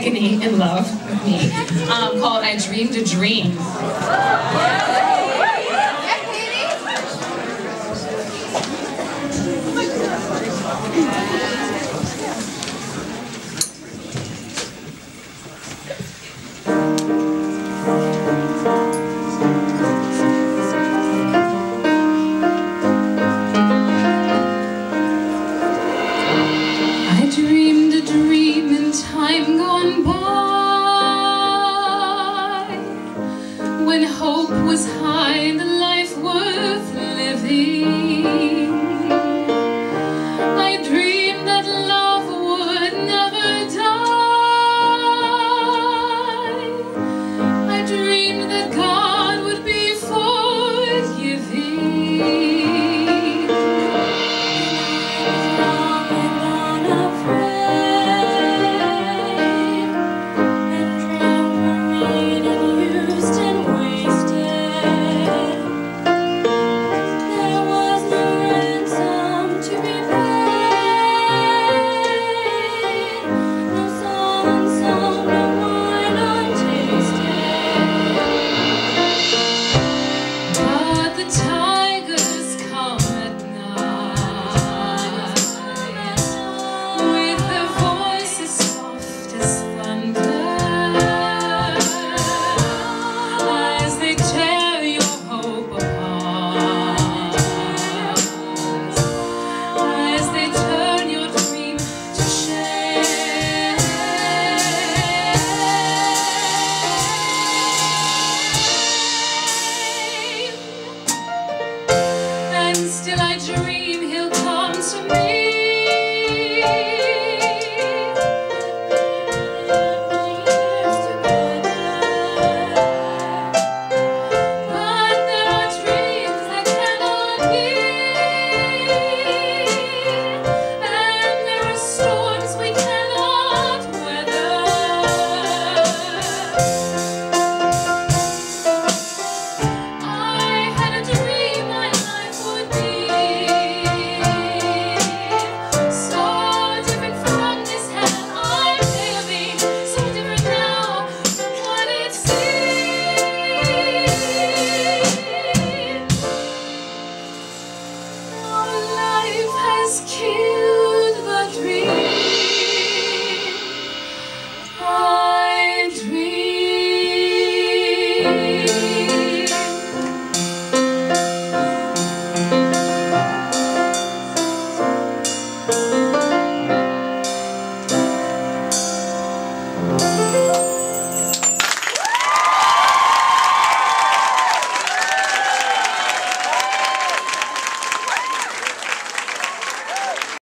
agony in love with me um, called I Dreamed a Dream. gone by when hope was high Thank